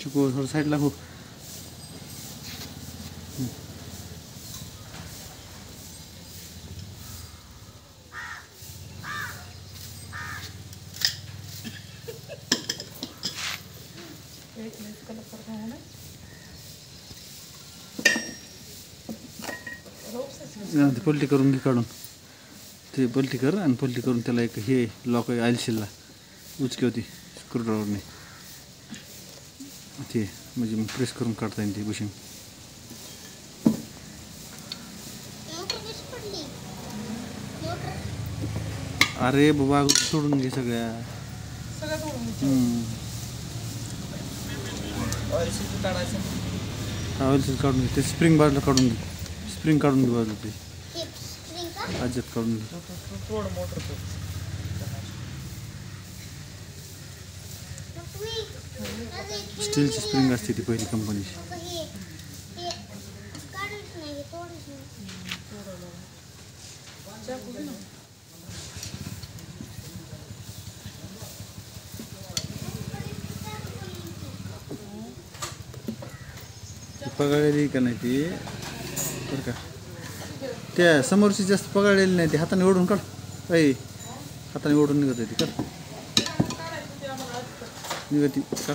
चिकू थोडं साईडला हो एक मिनिट कलर करता है ना। ते पलटी करून घे काढून ते पलटी कर आणि पलटी करून त्याला एक हे लॉक आयलशीलला उचकी होती स्क्रूड्रायव्हरने ते म्हणजे मग प्रेस करून काढता येईल ती बुशिंग अरे बाबा सोडून घे सगळ्या सगळं तोडून हम्म. ऑइल सील काढून घे ते स्प्रिंग बाजूला काढून घे स्प्रिंग काढून ते का? अजित काढून घे तू तू तू तोड मोटर स्टीलची स्प्रिंग असते ती पहिली कंपनीची हे काढूच नाही. ती का नाही ती बरं का त्या समोरची जास्त पगाळलेली नाही ती. हाताने काढ. ऐ, हाताने ओढून निघत ती ते आधी कर. निघत. का?